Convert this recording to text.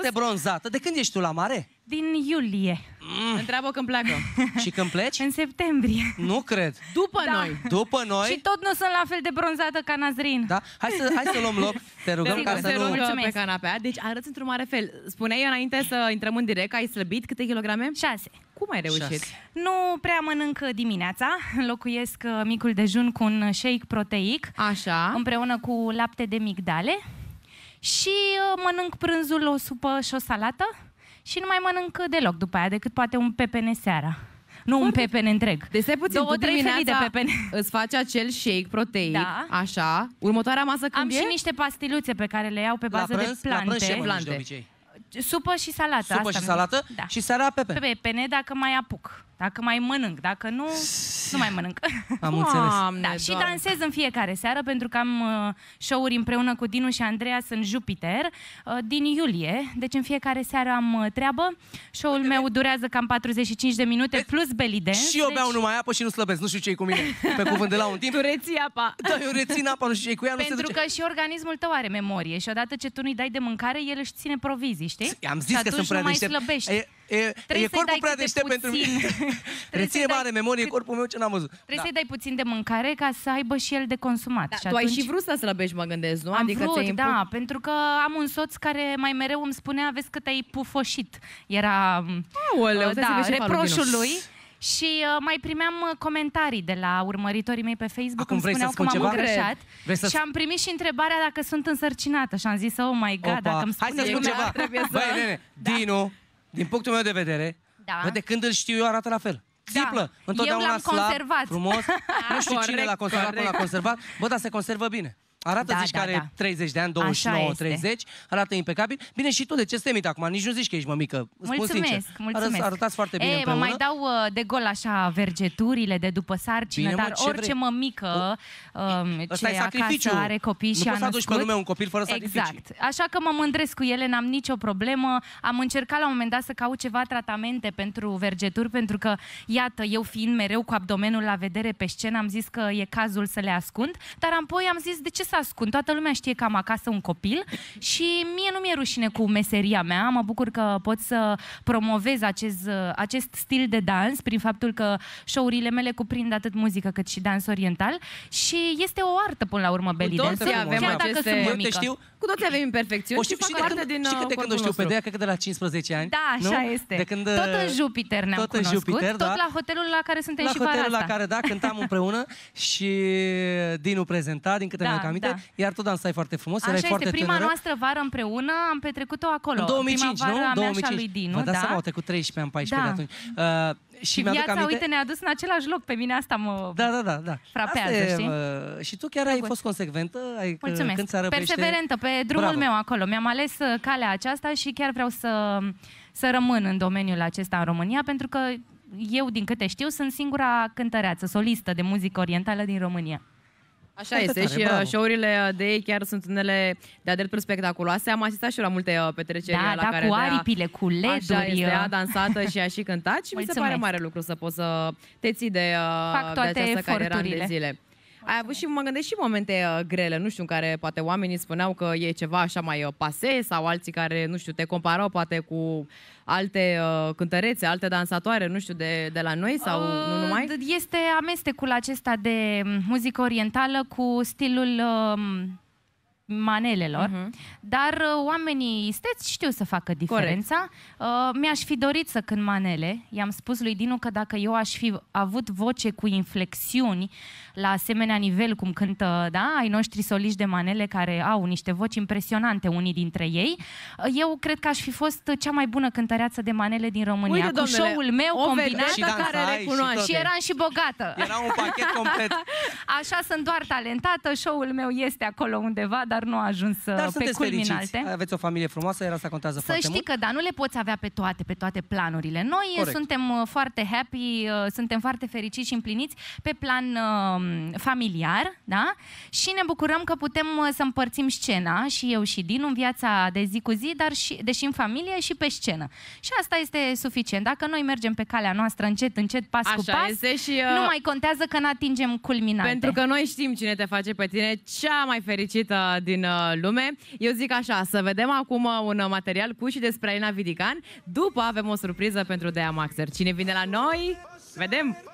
Foarte bronzată. De când ești tu la mare? Din iulie. Întreabă când pleacă. Și când pleci? În septembrie. Nu cred. După Da. noi. După noi? Și tot nu sunt la fel de bronzată ca Nazrin. Da? Hai să, hai să luăm loc. Te rugăm Sigur, ca Te să rog nu... Mulțumesc. pe canapea. Deci arăți într-un mare fel. Spuneai înainte să intrăm în direct că ai slăbit câte kilograme? Șase. Cum ai reușit? Șase. Nu prea mănânc dimineața, înlocuiesc uh, micul dejun cu un shake proteic Așa. împreună cu lapte de migdale și uh, mănânc prânzul o supă și o salată și nu mai mănânc deloc după aia decât poate un pepene seara. Nu un pepene întreg. Deci stai puțin, Două, tu trei felii de dimineața pepene. îți faci acel shake proteic, Da. așa. Următoarea masă când Am e? și niște pastiluțe pe care le iau pe La bază prânz, de la prânz ce plante. mănânci de Plante. obicei? Supă și salată. Supă asta și mi- salată Da. și seara pepe. Pepene dacă mai apuc. Dacă mai mănânc. Dacă nu, nu mai mănânc. Am înțeles. Doamne, Da, și Doamne. dansez în fiecare seară pentru că am uh, show-uri împreună cu Dinu și Andreea în Jupiter uh, din iulie. Deci în fiecare seară am uh, treabă. Show-ul meu durează cam 45 de minute plus belly dance. Și eu beau deci, numai apă și nu slăbesc. Nu știu ce cu mine. Pe cuvânt de la un timp. Tu reții apa. Da, eu rețin apa, nu știu ce cu ea, nu se pentru duce. că și organismul tău are memorie și odată ce tu nu-i dai de mâncare, el își ține provizii, știi? Am și zis că atunci sunt prea nu mai deștept. slăbești. E, e, e Trebuie să-i corpul dai prea câte deștept pentru puțin. mine. Trebuie Reține să-i dai mare memorie cât- corpul meu ce n-am văzut. Trebuie Da. să-i dai puțin de mâncare ca să aibă și el de consumat. Da, și tu ai atunci... și vrut să slăbești, mă gândesc, nu? Am adică vrut, ți-ai impu- da, pentru că am un soț care mai mereu îmi spunea, vezi cât ai pufoșit. Era Aoleu, uh, stai să da, vezi ce fac reproșul Rubinu. lui. Și uh, mai primeam uh, comentarii de la urmăritorii mei pe Facebook, Acum îmi vrei spuneau să că spun m-am ceva? îngrășat. Vrei să- Și am primit și întrebarea dacă sunt însărcinată și am zis, oh my god, Opa, dacă îmi Hai să spune spun lumea, ceva. trebuie să- Băi, nene, Dinu, din punctul meu de vedere, Da. bă, de când îl știu eu arată la fel. Țiplă, întotdeauna Eu l-am slab, conservat. frumos. Nu știu cine Corect, l-a conservat până corect. l-a conservat. Bă, dar se conservă bine. Arată, Da, zici, da, că are da. 30 de ani, Așa 29, este. 30, arată impecabil. Bine, și tu, de ce să te mit acum? Nici nu zici că ești mămică. Îți spun Mulțumesc, sincer. mulțumesc. Arăți, arătați foarte bine e, mă împreună. mai dau uh, de gol așa vergeturile de după sarcină, Bine, mă, dar ce orice vrei? mămică um, Ăsta ce e sacrificiu. acasă are copii Nu și a poți să aduci pe născut. lume un copil fără sacrificii. Exact. Așa că mă mândresc cu ele, n-am nicio problemă. Am încercat la un moment dat să caut ceva tratamente pentru vergeturi, pentru că, iată, eu fiind mereu cu abdomenul la vedere pe scenă, am zis că e cazul să le ascund, dar apoi am zis, de ce să ascund? Toată lumea știe că am acasă un copil și mie nu mi-e rușine cu meseria mea. Mă bucur că pot să promovez acest, acest stil de dans prin faptul că show-urile mele cuprind atât muzică cât și dans oriental și este o artă până la urmă belly toții dance avem chiar dacă aceste- sunt Eu te mămică. știu, Cu toți avem imperfecțiuni o și știu și fac de parte când, din și uh, cât de când o corpul știu pe nostru. Dea, cred că de la 15 ani. Da, așa nu? este. De când, tot în uh, Jupiter ne-am tot în cunoscut, Jupiter, tot da. la hotelul la care suntem la și vara hotelul la asta. care, da, cântam împreună și Dinu prezenta, din câte Da, mi-am aminte, da. iar tu dansai foarte frumos, Așa erai este, foarte prima tânără. noastră vară împreună am petrecut-o acolo. În 2005, prima vară nu? a mea și a 2005. lui Dinu, Vă dați da. seama, au trecut 13 ani, 14 Da. de atunci. Uh, și, și mi-aduc viața, aminte... uite, ne-a dus în același loc. Pe mine asta mă... Da, da, da, da. Frapează, Asta e, știi? uh, și tu chiar ai fost consecventă, ai, că Mulțumesc. când ți-a răpește... Perseverentă pe drumul Bravo. meu acolo. Mi-am ales uh, calea aceasta și chiar vreau să, să rămân în domeniul acesta în România, pentru că eu, din câte știu, sunt singura cântăreață, solistă de muzică orientală din România. Așa Foarte este tare, și uh, bravo. show-urile de ei chiar sunt unele de-a dreptul spectaculoase. Am asistat și eu la multe uh, petreceri Da, la da, care cu Dea- aripile, cu Așa leduri. este, uh, a dansat și a și cântat și mi se Mulțumesc. pare mare lucru să poți să te ții de, uh, Fac toate de această carieră ani de eforturile. zile. Ai avut și, mă gândesc, și momente uh, grele, nu știu, în care poate oamenii spuneau că e ceva așa mai uh, pase sau alții care, nu știu, te comparau poate cu alte uh, cântărețe, alte dansatoare, nu știu, de, de la noi sau nu Uh, numai? Este amestecul acesta de mm, muzică orientală cu stilul um, manelelor, Mhm. dar uh, oamenii isteți știu să facă diferența. Uh, mi-aș fi dorit să cânt manele. I-am spus lui Dinu că dacă eu aș fi avut voce cu inflexiuni la asemenea nivel cum cântă da, ai noștri soliști de manele care au niște voci impresionante unii dintre ei, uh, eu cred că aș fi fost cea mai bună cântăreață de manele din România. Uite, cu domnele, show-ul meu o combinat Și vedetă dansai care și recunoaște. tot. și eram și bogată. Era un pachet complet. Așa sunt doar talentată, show-ul meu este acolo undeva, dar nu a ajuns uh, Dar pe sunteți culmi fericiți. înalte. Aveți o familie frumoasă, iar asta contează Să foarte știi mult. că da, nu le poți avea pe toate, pe toate planurile. Noi Corect. Corect. suntem uh, foarte happy, uh, suntem foarte fericiți și împliniți pe plan uh, familiar, da? Și ne bucurăm că putem uh, să împărțim scena și eu și Dinu în viața de zi cu zi, dar și, deși în familie și pe scenă. Și asta este suficient. Dacă noi mergem pe calea noastră încet, încet, pas cu Așa pas, este și... uh, nu mai contează că nu atingem culminalte. Pentru că noi știm cine te face pe tine cea mai fericită din uh, lume. Eu zic așa, să vedem acum uh, un material cu și despre Alina Vidican. După avem o surpriză pentru Dea Maxer. Cine vine la noi? Vedem!